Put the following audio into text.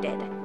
completed.